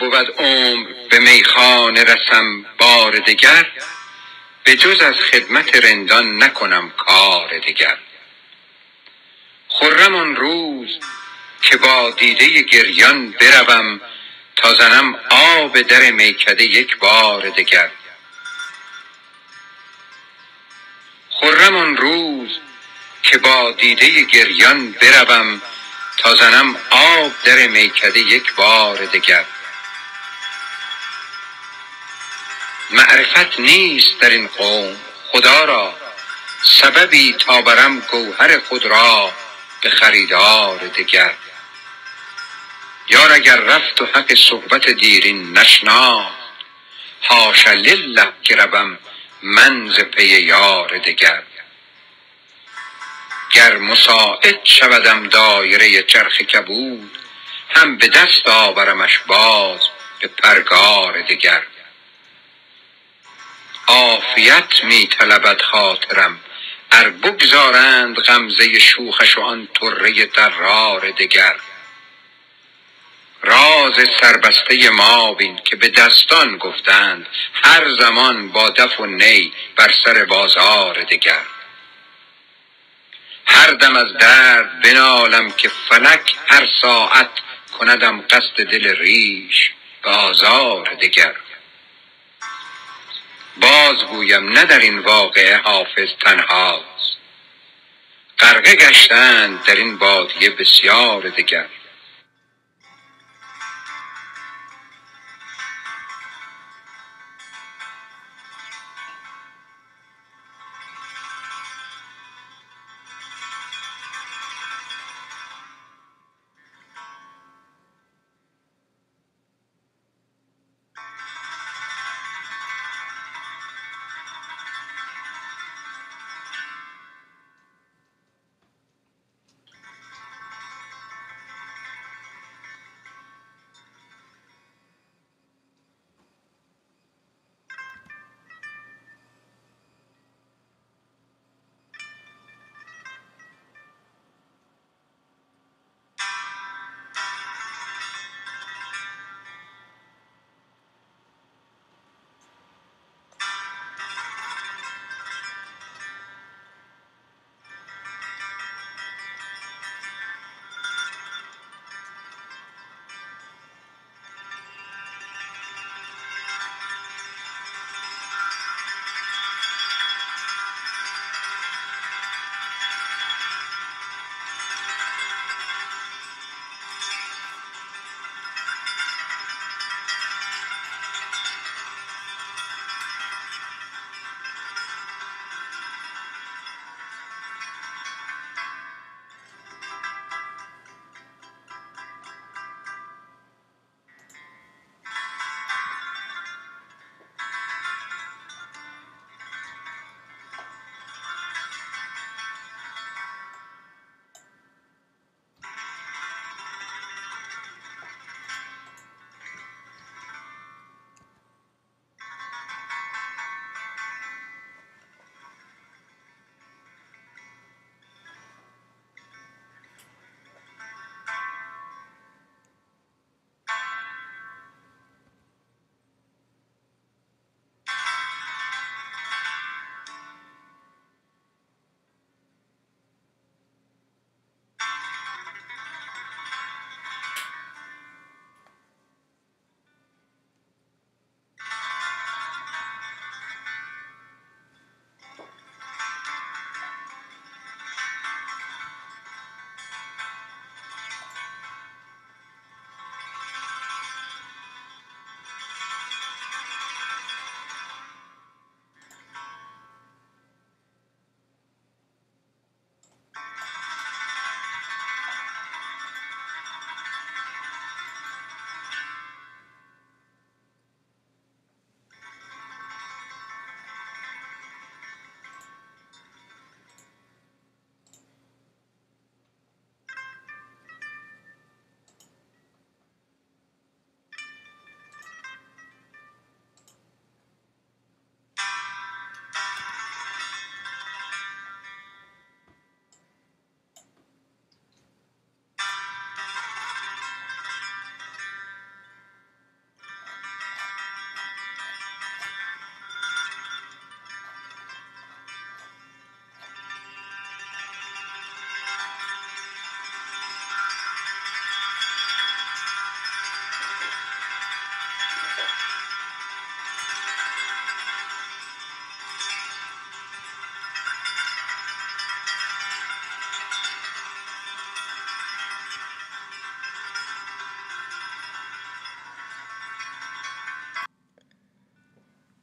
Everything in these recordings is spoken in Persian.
بود عمر به میخانه رسم بار دگر به جز از خدمت رندان نکنم کار دگر. خرم آن روز که با دیده گریان بروم تا زنم آب در میکده یک بار دگر. خرم آن روز که با دیده گریان بروم تا زنم آب در میکده یک بار دگر. معرفت نیست در این قوم. خدا را سببی تا برم گوهر خود را به خریدار دگر. یار اگر رفت و حق صحبت دیرین نشناخت حاش لله که روم من ز پی یار دگر. گر مساعد شودم دایره چرخ کبود هم به دست آورمش باز به پرگار دگر. عافیت می طلبد خاطرم. ار بگذارند غمزه شوخش و آن طره طرار دگر. راز سربسته ما بین که به دستان گفتند هر زمان با دف و نی بر سر بازار دگر. هر دم از درد بنالم که فلک هر ساعت کندم قصد دل ریش به آزار دگر. باز گویم نه در این واقعه حافظ تنهاست. غرقه گشتند در این بادیه بسیار دگر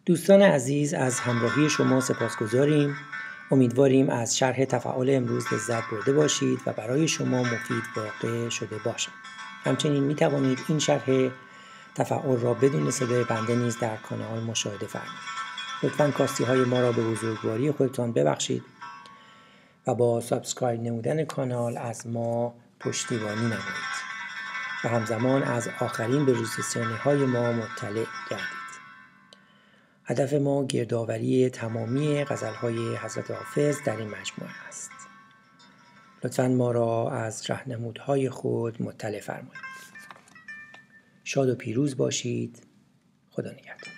دوستان عزیز از همراهی شما سپاسگزاریم. امیدواریم از شرح تفأل امروز لذت برده باشید و برای شما مفید واقع شده باشد. همچنین می توانید این شرح تفأل را بدون صدای بنده نیز در کانال مشاهده فرمایید. لطفا کاستی های ما را به بزرگواری خودتان ببخشید و با subscribe نمودن کانال از ما پشتیبانی نمایید. و همزمان از آخرین بروزرسانی های ما مطلع گردید. هدف ما گردآوری تمامی غزلهای حضرت حافظ در این مجموعه است. لطفا ما را از رهنمودهای خود مطلع فرمایید. شاد و پیروز باشید. خدا نگهدار.